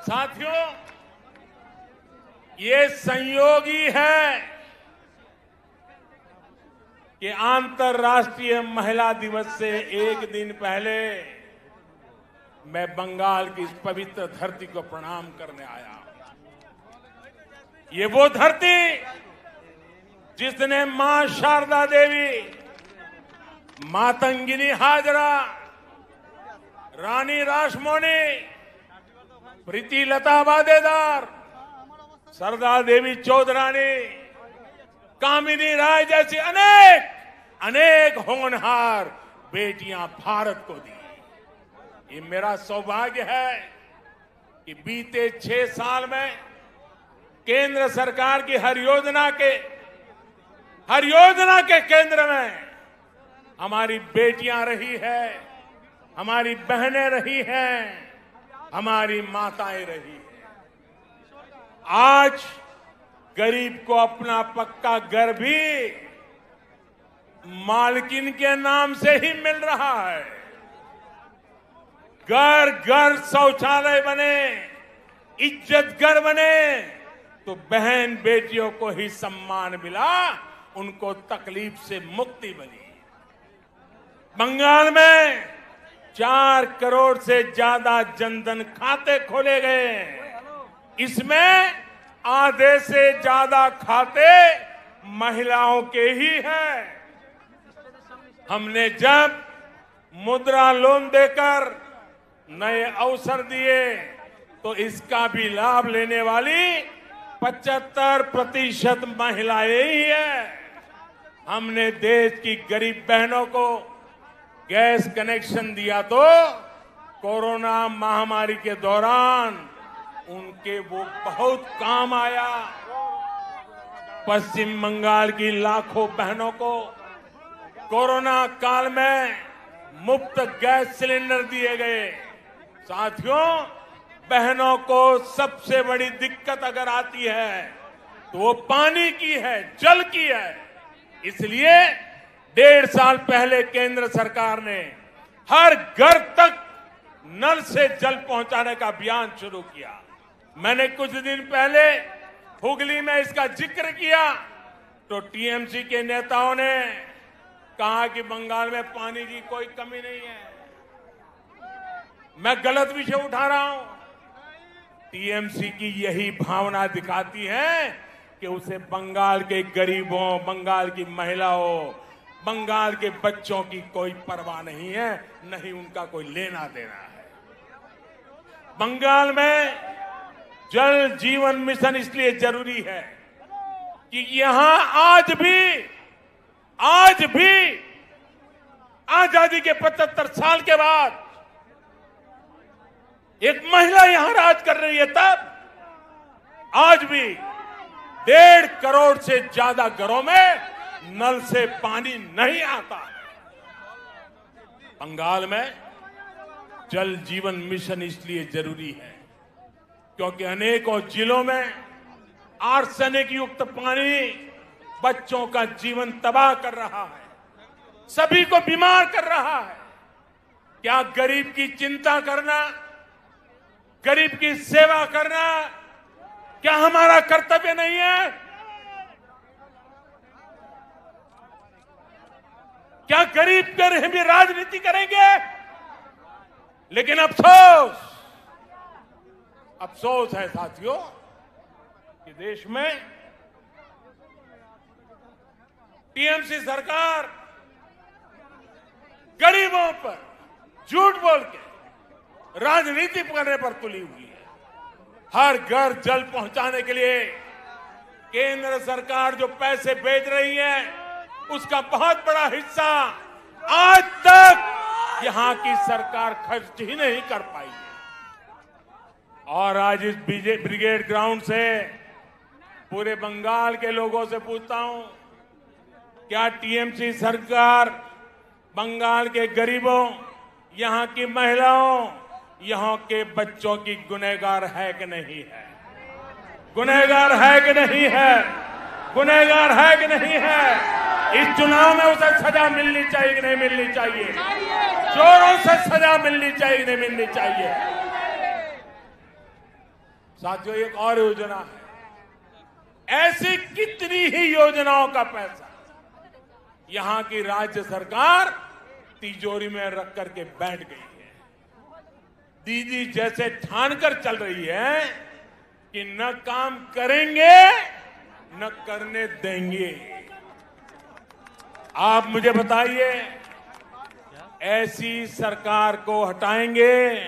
साथियों, ये संयोगी है कि अंतर्राष्ट्रीय महिला दिवस से एक दिन पहले मैं बंगाल की इस पवित्र धरती को प्रणाम करने आया ये वो धरती जिसने माँ शारदा देवी मातंगिनी हाजरा, रानी रासमोनी प्रीति लता वादेदार सरदार देवी चौधरानी, कामिनी राय जैसी अनेक अनेक होनहार बेटियाँ भारत को दी। ये मेरा सौभाग्य है कि बीते छह साल में केंद्र सरकार की हर योजना के, हर योजना के केंद्र में हमारी बेटियाँ रही है, हमारी बहनें रही हैं हमारी माताएँ रही हैं। आज गरीब को अपना पक्का घर भी मालकिन के नाम से ही मिल रहा है। घर घर शौचालय बने, इज़्ज़त घर बने तो बहन बेटियों को ही सम्मान मिला, उनको तकलीफ़ से मुक्ति बनी बंगाल में चार करोड़ से ज़्यादा जनधन खाते खोले गए इसमें आधे से ज़्यादा खाते महिलाओं के ही हैं। हमने जब मुद्रा लोन देकर नए अवसर दिए तो इसका भी लाभ लेने वाली 75 प्रतिशत महिलाएँ ही है। हमने देश की गरीब बहनों को गैस कनेक्शन दिया तो कोरोना महामारी के दौरान उनके वो बहुत काम आया। पश्चिम बंगाल की लाखों बहनों को कोरोना काल में मुफ़्त गैस सिलेंडर दिए गए। साथियों, बहनों को सबसे बड़ी दिक्कत अगर आती है तो वो पानी की है, जल की है। इसलिए डेढ़ साल पहले केंद्र सरकार ने हर घर तक नल से जल पहुँचाने का अभियान शुरू किया। मैंने कुछ दिन पहले हुगली में इसका ज़िक्र किया तो टीएमसी के नेताओं ने कहा कि बंगाल में पानी की कोई कमी नहीं है। मैं गलत विषय उठा रहा हूँ। टीएमसी की यही भावना दिखाती है कि उसे बंगाल के गरीबों, बंगाल की महिलाओं बंगाल के बच्चों की कोई परवाह नहीं है, नहीं उनका कोई लेना देना है। बंगाल में जल जीवन मिशन इसलिए ज़रूरी है कि यहाँ आज भी आज भी आज़ादी के 75 साल के बाद एक महिला यहाँ राज कर रही है तब आज भी डेढ़ करोड़ से ज़्यादा घरों में नल से पानी नहीं आता। बंगाल में जल जीवन मिशन इसलिए ज़रूरी है, क्योंकि अनेकों जिलों में आर्सेनिक युक्त पानी बच्चों का जीवन तबाह कर रहा है, सभी को बीमार कर रहा है। क्या गरीब की चिंता करना, गरीब की सेवा करना क्या हमारा कर्तव्य नहीं है? क्या गरीब कर भी राजनीति करेंगे? लेकिन अफसोस अफसोस है साथियों, कि देश में टीएमसी सरकार गरीबों पर, झूठ बोल के राजनीति करने पर तुली हुई है। हर घर जल पहुँचाने के लिए केंद्र सरकार जो पैसे भेज रही है उसका बहुत बड़ा हिस्सा आज तक यहाँ की सरकार खर्च ही नहीं कर पाई है। और आज इस ब्रिगेड ग्राउंड से पूरे बंगाल के लोगों से पूछता हूँ, क्या टीएमसी सरकार बंगाल के गरीबों, यहाँ की महिलाओं, यहाँ के बच्चों की गुनहगार है कि नहीं है? गुनहगार है कि नहीं है? गुनहगार है कि नहीं है? इस चुनाव में उसे सजा मिलनी चाहिए कि नहीं मिलनी चाहिए? चोरों से सजा मिलनी चाहिए कि नहीं मिलनी चाहिए? साथियों, एक और योजना है। ऐसी कितनी ही योजनाओं का पैसा यहाँ की राज्य सरकार तिजोरी में रख करके बैठ गई है। दीदी, जैसे ठान कर चल रही है कि न काम करेंगे, न करने देंगे। आप मुझे बताइए, ऐसी सरकार को हटाएँगे?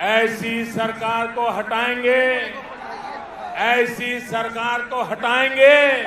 ऐसी सरकार को हटाएँगे? ऐसी सरकार को हटाएँगे?